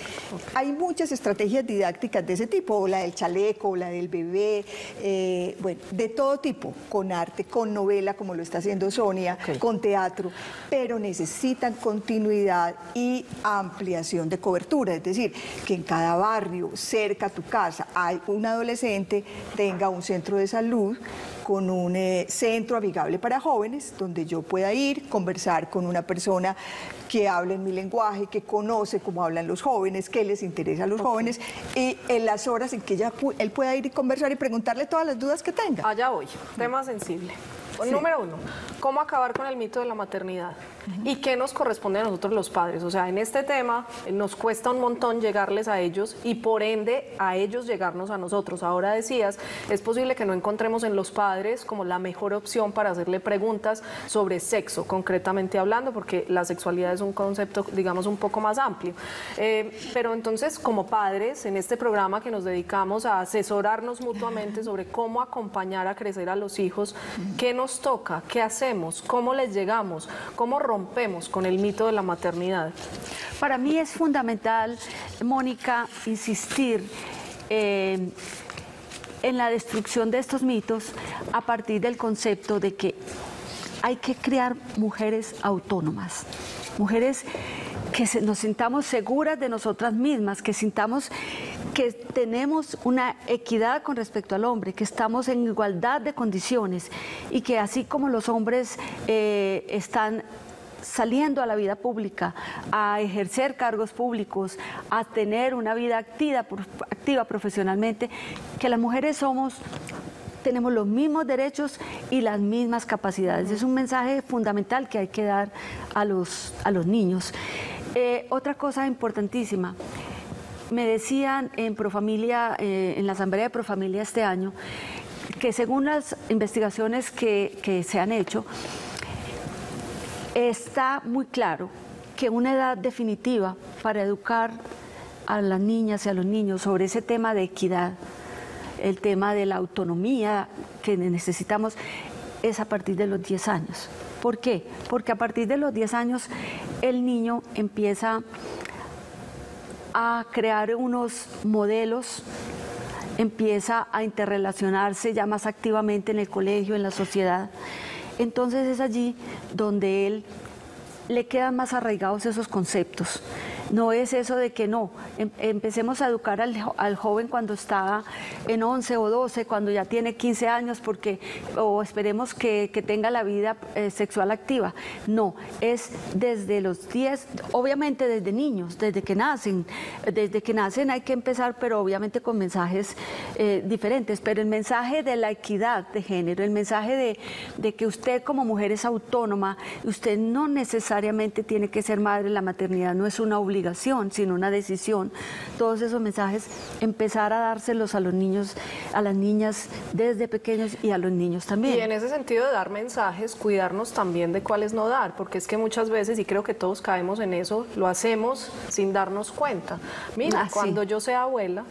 Hay muchas estrategias didácticas de ese tipo, o la del chaleco, o la del bebé, eh, bueno, de todo tipo, con arte, con novela, como lo está haciendo Sonia, con teatro, pero necesitan continuidad y ampliación de cobertura, es decir, que en cada barrio, cerca a tu casa, hay un adolescente, tenga un centro de salud con un eh, centro amigable para jóvenes, donde yo pueda ir, conversar con una persona que hable en mi lenguaje, que conoce cómo hablan los jóvenes, qué les interesa a los jóvenes, y en las horas en que ella él pueda ir y conversar y preguntarle todas las dudas que tenga.
Allá voy, tema sensible. Número uno, ¿cómo acabar con el mito de la maternidad? ¿Y qué nos corresponde a nosotros los padres? O sea, en este tema eh, nos cuesta un montón llegarles a ellos y por ende a ellos llegarnos a nosotros. Ahora decías, es posible que no encontremos en los padres como la mejor opción para hacerle preguntas sobre sexo, concretamente hablando, porque la sexualidad es un concepto, digamos, un poco más amplio. Eh, pero entonces, como padres, en este programa que nos dedicamos a asesorarnos mutuamente sobre cómo acompañar a crecer a los hijos, ¿qué nos toca? ¿Qué hacemos? ¿Cómo les llegamos? ¿Cómo rompemos con el mito de la maternidad?
Para mí es fundamental, Mónica, insistir eh, en la destrucción de estos mitos a partir del concepto de que hay que crear mujeres autónomas, mujeres que nos sintamos seguras de nosotras mismas, que sintamos que tenemos una equidad con respecto al hombre, que estamos en igualdad de condiciones y que así como los hombres eh, están saliendo a la vida pública, a ejercer cargos públicos, a tener una vida activa, profesionalmente, que las mujeres somos tenemos los mismos derechos y las mismas capacidades. Es un mensaje fundamental que hay que dar a los, a los niños. Eh, otra cosa importantísima, me decían en Profamilia, eh, en la Asamblea de Profamilia este año, que según las investigaciones que se han hecho, está muy claro que una edad definitiva para educar a las niñas y a los niños sobre ese tema de equidad, el tema de la autonomía que necesitamos, es a partir de los 10 años. ¿Por qué? Porque a partir de los 10 años el niño empieza a crear unos modelos, empieza a interrelacionarse ya más activamente en el colegio, en la sociedad. Entonces es allí donde él le quedan más arraigados esos conceptos. No es eso de que no, em- empecemos a educar al, jo- al joven cuando está en 11 o 12, cuando ya tiene 15 años, porque, o esperemos que, que tenga la vida eh, sexual activa. No, es desde los 10, obviamente desde niños, desde que nacen. Desde que nacen hay que empezar, pero obviamente con mensajes eh, diferentes. Pero el mensaje de la equidad de género, el mensaje de, de que usted como mujer es autónoma, usted no necesariamente tiene que ser madre, la maternidad no es una obligación, sino una decisión. Todos esos mensajes, empezar a dárselos a los niños, a las niñas desde pequeños y a los niños también.
Y en ese sentido de dar mensajes, cuidarnos también de cuáles no dar, porque es que muchas veces, y creo que todos caemos en eso, lo hacemos sin darnos cuenta. Mira,
Ah, sí.
cuando yo sea abuela,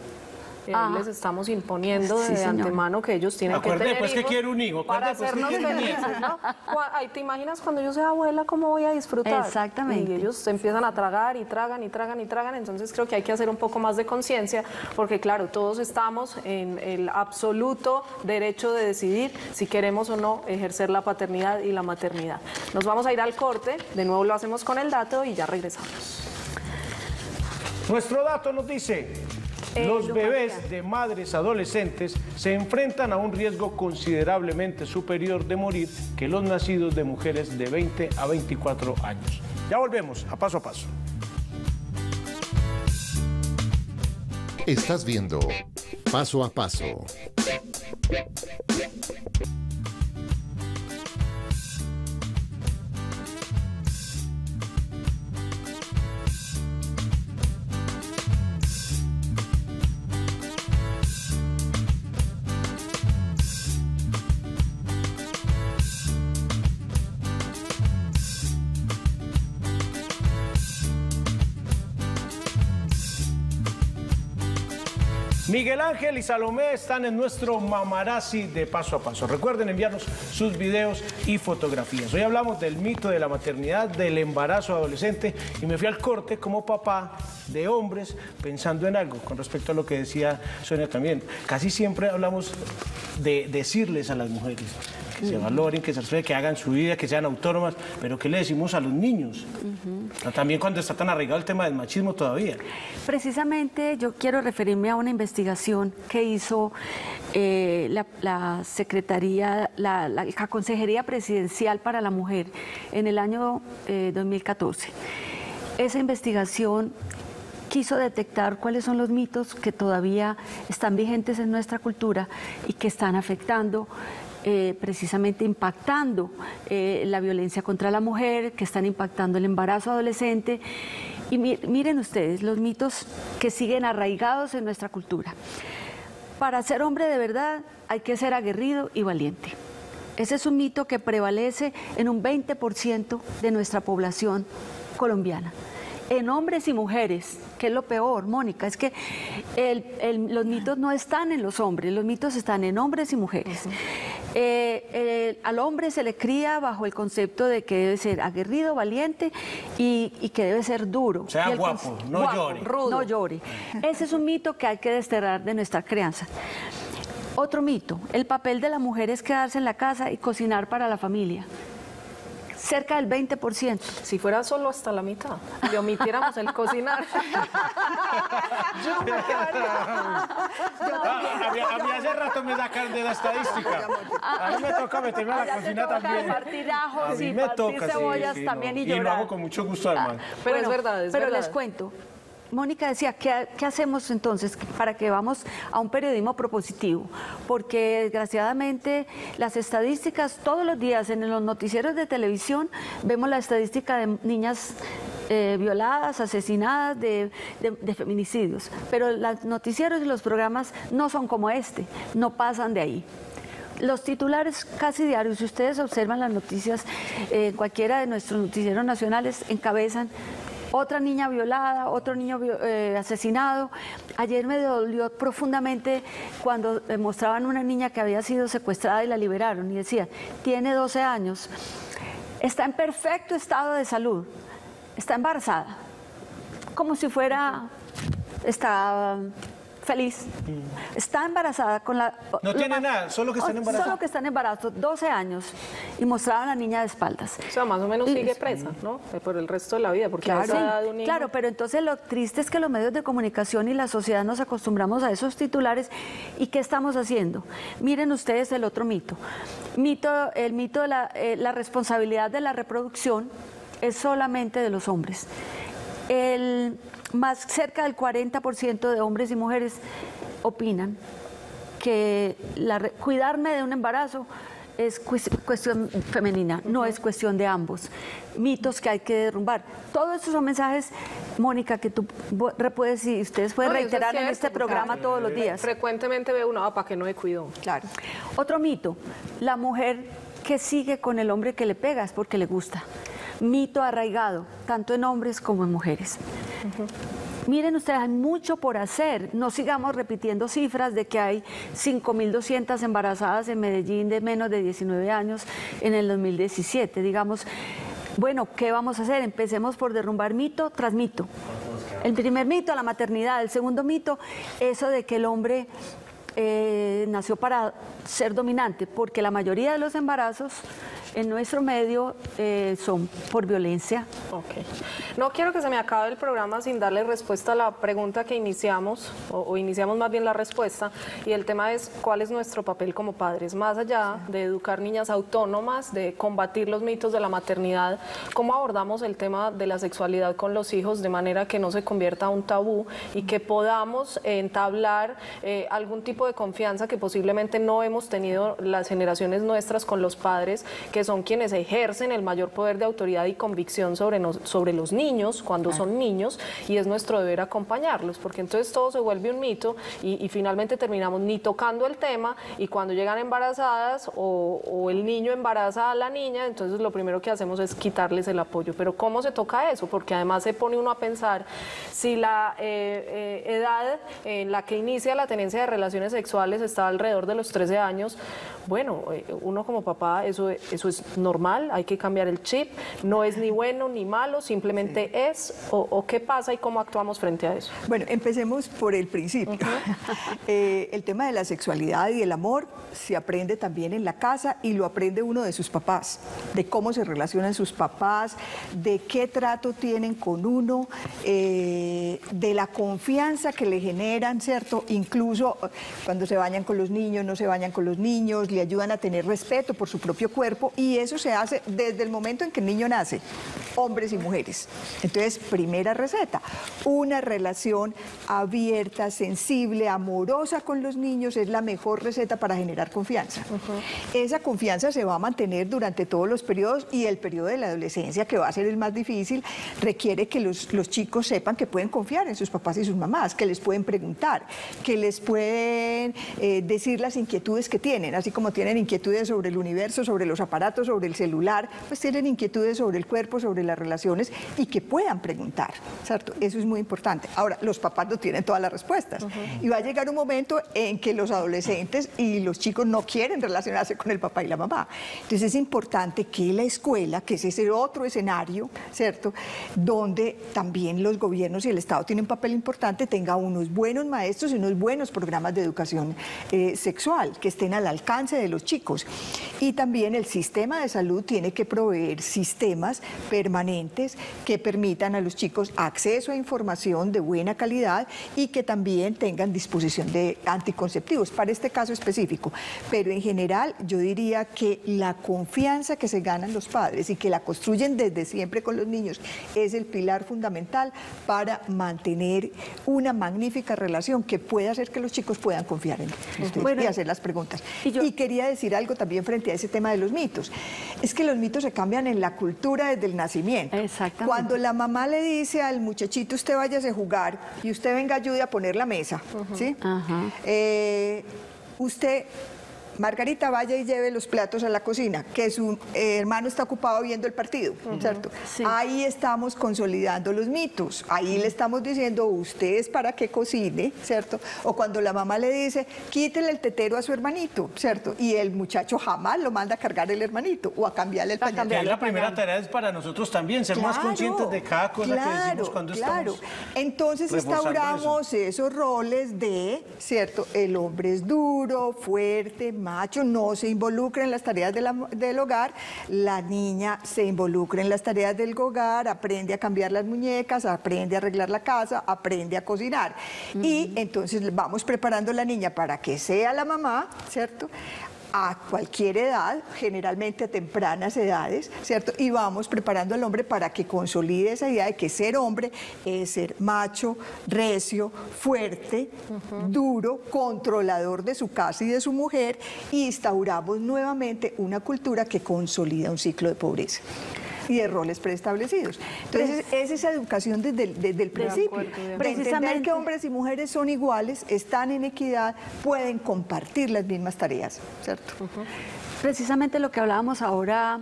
que ahí
Ajá.
les estamos imponiendo
Sí,
de
señor.
antemano que ellos tienen
Acuerde,
que tener
pues, que
hijos
quiere un hijo,
para
pues,
hacernos felices, ¿no? <laughs> Ay, ¿Te imaginas cuando yo sea abuela cómo voy a disfrutar?
Exactamente.
Y ellos empiezan a tragar y tragan y tragan y tragan, entonces creo que hay que hacer un poco más de conciencia, porque claro, todos estamos en el absoluto derecho de decidir si queremos o no ejercer la paternidad y la maternidad. Nos vamos a ir al corte, de nuevo lo hacemos con el dato y ya regresamos.
Nuestro dato nos dice,
Eh,
los bebés de madres adolescentes se enfrentan a un riesgo considerablemente superior de morir que los nacidos de mujeres de 20 a 24 años. Ya volvemos, a paso a paso.
Estás viendo Paso a Paso.
Miguel Ángel y Salomé están en nuestro mamarazzi de paso a paso. Recuerden enviarnos sus videos y fotografías. Hoy hablamos del mito de la maternidad, del embarazo adolescente y me fui al corte como papá de hombres pensando en algo con respecto a lo que decía Sonia también. Casi siempre hablamos de decirles a las mujeres que se valoren, que se respeten, que hagan su vida, que sean autónomas, pero ¿qué le decimos a los niños? También cuando está tan arraigado el tema del machismo todavía.
Precisamente yo quiero referirme a una investigación que hizo eh, la, la Secretaría, la, la- la Consejería Presidencial para la Mujer en el año eh, 2014. Esa investigación quiso detectar cuáles son los mitos que todavía están vigentes en nuestra cultura y que están afectando eh, precisamente impactando eh, la violencia contra la mujer, que están impactando el embarazo adolescente. Y mi- miren ustedes los mitos que siguen arraigados en nuestra cultura. Para ser hombre de verdad hay que ser aguerrido y valiente. Ese es un mito que prevalece en un 20% de nuestra población colombiana. En hombres y mujeres, que es lo peor, Mónica, es que los mitos no están en los hombres, los mitos están en hombres y mujeres. Eh, eh, al hombre se le cría bajo el concepto de que debe ser aguerrido, valiente y, y que debe ser duro.
Sea
Y el
guapo, no llore.
No <laughs> llore. Ese es un mito que hay que desterrar de nuestra crianza. Otro mito, el papel de la mujer es quedarse en la casa y cocinar para la familia. Cerca del 20%.
Si fuera solo hasta la mitad, le omitiéramos el cocinar. <laughs> Yo me quedaría.
Ah, a, mí, a mí hace rato me sacaron de la estadística. A mí me toca meterme a la cocina también.
partir ajos
a mí
y
me
partir
toca,
cebollas
sí,
también
no.
y
Y lo
llorar.
hago con mucho gusto además.
Pero es verdad, es
pero
verdad.
les cuento. Mónica decía, ¿qué, hacemos entonces para que vamos a un periodismo propositivo? Porque desgraciadamente las estadísticas todos los días en los noticieros de televisión vemos la estadística de niñas eh, violadas, asesinadas, de, feminicidios. Pero los noticieros y los programas no son como este, no pasan de ahí. Los titulares casi diarios, si ustedes observan las noticias, eh, cualquiera de nuestros noticieros nacionales encabezan otra niña violada, otro niño eh, asesinado. Ayer me dolió profundamente cuando mostraban una niña que había sido secuestrada y la liberaron y decía, tiene 12 años, está en perfecto estado de salud, está embarazada, como si fuera, está feliz. Está embarazada con la...
No tiene nada, solo que está en embarazo.
Solo que está en embarazo, 12 años, y mostraban a la niña de espaldas.
O sea, más o menos
Y-
sigue presa, ¿no? Eh, Por el resto de la vida, porque a
Claro,
de un niño-
claro, pero entonces lo triste es que los medios de comunicación y la sociedad nos acostumbramos a esos titulares. ¿Y qué estamos haciendo? Miren ustedes el otro mito. mito el mito de la, eh, la responsabilidad de la reproducción es solamente de los hombres. El, más cerca del 40% de hombres y mujeres opinan que la cuidarme de un embarazo es cues- cuestión femenina, no es cuestión de ambos. Mitos que hay que derrumbar. Todos estos son mensajes, Mónica, que tú puedes y ustedes pueden
No, es
reiterar en este programa todos los días.
Frecuentemente veo una para que no me cuidó.
Claro.
Otro mito, la mujer que sigue con el hombre que le pega es porque le gusta. Mito arraigado, tanto en hombres como en mujeres. Miren ustedes, hay mucho por hacer. No sigamos repitiendo cifras de que hay 5.200 embarazadas en Medellín de menos de 19 años en el 2017. Digamos, bueno, ¿qué vamos a hacer? Empecemos por derrumbar mito tras mito. El primer mito, la maternidad. El segundo mito, eso de que el hombre eh, nació para ser dominante, porque la mayoría de los embarazos en nuestro medio eh, son por violencia.
Ok. No quiero que se me acabe el programa sin darle respuesta a la pregunta que iniciamos, o, iniciamos más bien la respuesta, y el tema es cuál es nuestro papel como padres, más allá de educar niñas autónomas, de combatir los mitos de la maternidad, cómo abordamos el tema de la sexualidad con los hijos de manera que no se convierta un tabú y que podamos entablar eh, algún tipo de confianza que posiblemente no hemos tenido las generaciones nuestras con los padres, que son quienes ejercen el mayor poder de autoridad y convicción sobre, nos- sobre los niños cuando son niños y es nuestro deber acompañarlos, porque entonces todo se vuelve un mito y, y finalmente terminamos ni tocando el tema y cuando llegan embarazadas o, o el niño embaraza a la niña, entonces lo primero que hacemos es quitarles el apoyo. Pero ¿cómo se toca eso? Porque además se pone uno a pensar si la eh, eh, edad en la que inicia la tenencia de relaciones sexuales está alrededor de los 13 años, bueno, eh, uno como papá, eso, eso es normal, hay que cambiar el chip, no es ni bueno ni malo, simplemente es, o, o qué pasa y cómo actuamos frente a eso.
Bueno, empecemos por el principio. <laughs> Eh, el tema de la sexualidad y el amor se aprende también en la casa y lo aprende uno de sus papás, de cómo se relacionan sus papás, de qué trato tienen con uno, eh, de la confianza que le generan, ¿cierto? Incluso eh, cuando se bañan con los niños, no se bañan con los niños, le ayudan a tener respeto por su propio cuerpo y eso se hace desde el momento en que el niño nace, hombres y mujeres. Entonces, primera receta, una relación abierta, sensible, amorosa con los niños es la mejor receta para generar confianza. Esa confianza se va a mantener durante todos los periodos y el periodo de la adolescencia, que va a ser el más difícil, requiere que los, los chicos sepan que pueden confiar en sus papás y sus mamás, que les pueden preguntar, que les pueden eh, decir las inquietudes que tienen, así como tienen inquietudes sobre el universo, sobre los aparatos, sobre el celular, pues tienen inquietudes sobre el cuerpo, sobre las relaciones y que puedan preguntar, ¿cierto? Eso es muy importante. Ahora, los papás no tienen todas las respuestas y va a llegar un momento en que los adolescentes y los chicos no quieren relacionarse con el papá y la mamá. Entonces es importante que la escuela, que es ese otro escenario, ¿cierto? Donde también los gobiernos y el Estado tienen un papel importante, tenga unos buenos maestros y unos buenos programas de educación eh, sexual que estén al alcance de los chicos. Y también el sistema de salud tiene que proveer sistemas permanentes que permitan a los chicos acceso a información de buena calidad y que también tengan disposición de anticonceptivos, para este caso específico. Pero en general yo diría que la confianza que se ganan los padres y que la construyen desde siempre con los niños es el pilar fundamental para mantener una magnífica relación que pueda hacer que los chicos puedan confiar en ustedes
Bueno,
y hacer las preguntas.
y yo-
y quería decir algo también frente a ese tema de los mitos. Es que los mitos se cambian en la cultura desde el nacimiento.
Exactamente.
Cuando la mamá le dice al muchachito, usted váyase a jugar y usted venga ayude a poner la mesa, ¿sí?
Ajá.
Eh, usted... Margarita, vaya y lleve los platos a la cocina, que su eh, hermano está ocupado viendo el partido, ¿cierto?
Sí.
Ahí estamos consolidando los mitos, ahí le estamos diciendo, usted es para que cocine, ¿cierto? O cuando la mamá le dice, quítele el tetero a su hermanito, ¿cierto? Y el muchacho jamás lo manda a cargar el hermanito o a cambiarle el pañal.
La primera tarea es para nosotros también, ser más conscientes de cada cosa que decimos cuando
claro.
estamos.
Entonces instauramos esos roles de, ¿cierto? El hombre es duro, fuerte, macho, no se involucra en las tareas de la- del hogar, la niña se involucra en las tareas del hogar, aprende a cambiar las muñecas, aprende a arreglar la casa, aprende a cocinar. Y entonces vamos preparando a la niña para que sea la mamá, ¿cierto? A cualquier edad, generalmente a tempranas edades, ¿cierto? Y vamos preparando al hombre para que consolide esa idea de que ser hombre es ser macho, recio, fuerte, duro, controlador de su casa y de su mujer, y instauramos nuevamente una cultura que consolida un ciclo de pobreza y de roles preestablecidos. Entonces, es esa educación desde el, desde el principio,
acuerdo, de
de
acuerdo.
que
Precisamente.
hombres y mujeres son iguales, están en equidad, pueden compartir las mismas tareas, ¿cierto?
Precisamente lo que hablábamos ahora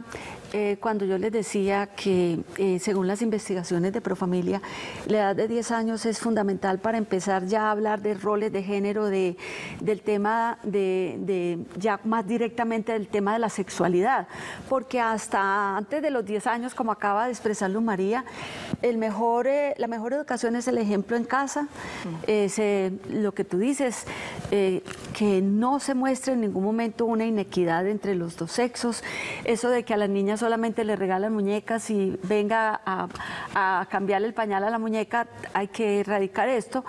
eh, cuando yo les decía que eh, según las investigaciones de Profamilia, la edad de 10 años es fundamental para empezar ya a hablar de roles de género, de, del tema de, de- ya más directamente del tema de la sexualidad, porque hasta antes de los 10 años, como acaba de expresar Luz María, el mejor, eh, la mejor educación es el ejemplo en casa, es eh, lo que tú dices, que no se muestre en ningún momento una inequidad entre los dos sexos, eso de que a las niñas solamente le regalan muñecas y venga a, a cambiarle el pañal a la muñeca, hay que erradicar esto.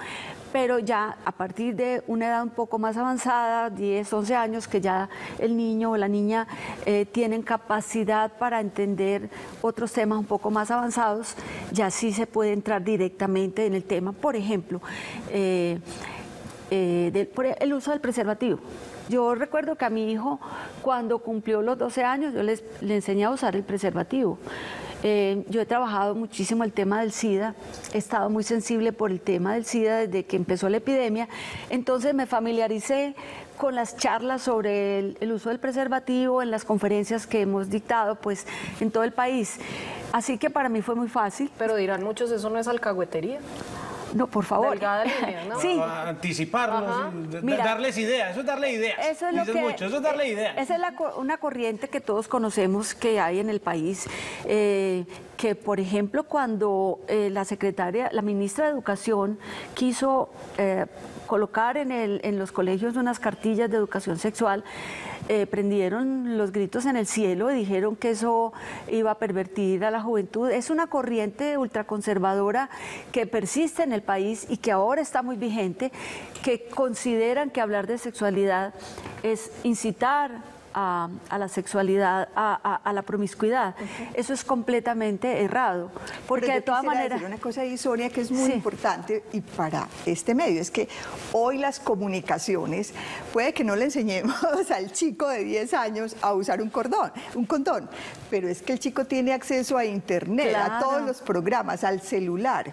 Pero ya a partir de una edad un poco más avanzada, 10, 11 años, que ya el niño o la niña eh, tienen capacidad para entender otros temas un poco más avanzados, ya sí se puede entrar directamente en el tema. Por ejemplo, eh, eh, del- por el uso del preservativo. Yo recuerdo que a mi hijo, cuando cumplió los 12 años, yo les, le enseñé a usar el preservativo. Eh, yo he trabajado muchísimo el tema del SIDA, he estado muy sensible por el tema del SIDA desde que empezó la epidemia, entonces me familiaricé con las charlas sobre el, el uso del preservativo en las conferencias que hemos dictado pues, en todo el país. Así que para mí fue muy fácil.
Pero dirán muchos, eso no es alcahuetería.
No, por favor.
Delgada línea, ¿no? <laughs>
Sí,
A Anticiparlos,
Mira,
darles ideas, eso es darle ideas.
Eso es lo
Dices
que,
mucho, eso es darle ideas.
Esa es la una corriente que todos conocemos que hay en el país. eh, que, por ejemplo, cuando eh, la secretaria, la ministra de Educación quiso eh, colocar en, el- en los colegios unas cartillas de educación sexual, eh, prendieron los gritos en el cielo y dijeron que eso iba a pervertir a la juventud. Es una corriente ultraconservadora que persiste en el país y que ahora está muy vigente, que consideran que hablar de sexualidad es incitar a, a la sexualidad, a, a- a la promiscuidad. Eso es completamente errado, porque
Pero yo
de todas maneras...
una cosa ahí, Sonia, que es muy
Sí.
importante y para este medio, es que hoy las comunicaciones, puede que no le enseñemos <laughs> al chico de 10 años a usar un cordón, un condón, pero es que el chico tiene acceso a internet, a todos los programas, al celular.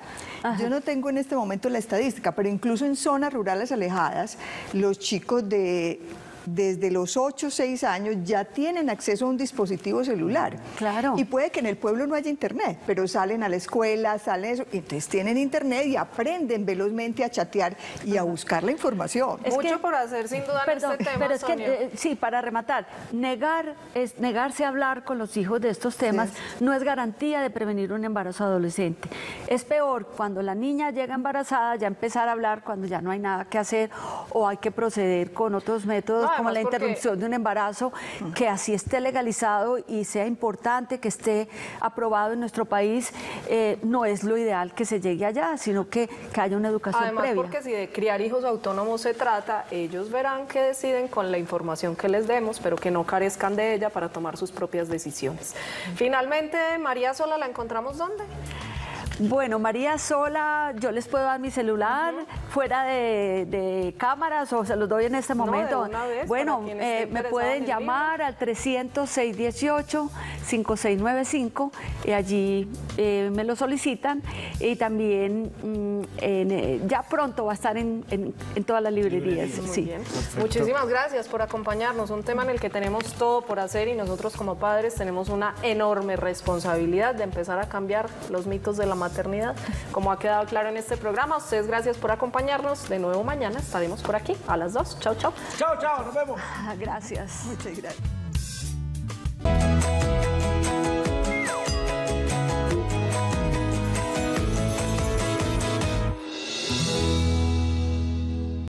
Yo no tengo en este momento la estadística, pero incluso en zonas rurales alejadas, los chicos de desde los 8 o 6 años ya tienen acceso a un dispositivo celular.
Claro.
Y puede que en el pueblo no haya internet, pero salen a la escuela, salen eso, y entonces tienen internet y aprenden velozmente a chatear y a buscar la información.
Es
Mucho
que-
por hacer, sin duda, en
Perdón,
este tema,
pero es que,
Sonia.
eh, sí, para rematar, negar es negarse a hablar con los hijos de estos temas no es garantía de prevenir un embarazo adolescente. Es peor cuando la niña llega embarazada, ya empezar a hablar cuando ya no hay nada que hacer o hay que proceder con otros métodos
No,
como la
porque-
interrupción de un embarazo, que así esté legalizado y sea importante que esté aprobado en nuestro país, eh, no es lo ideal que se llegue allá, sino que, que haya una educación
Además,
previa.
porque si de criar hijos autónomos se trata, ellos verán que deciden con la información que les demos, pero que no carezcan de ella para tomar sus propias decisiones. Finalmente, María Sola, ¿la encontramos dónde?
Bueno, María Sola, yo les puedo dar mi celular fuera de, de cámaras o se los doy en este
No, de
momento.
una vez,
bueno, eh, me pueden llamar al 300-618-5695 y allí eh, me lo solicitan y también mm, en, eh, ya pronto va a estar en, en- en todas las librerías.
Muy
sí.
bien. Muchísimas gracias por acompañarnos. Un tema en el que tenemos todo por hacer y nosotros como padres tenemos una enorme responsabilidad de empezar a cambiar los mitos de la maternidad. Como ha quedado claro en este programa, ustedes gracias por acompañarnos. De nuevo mañana estaremos por aquí a las 2. Chao, chao.
Chao, chao, nos vemos. <laughs>
Gracias.
Muchas gracias.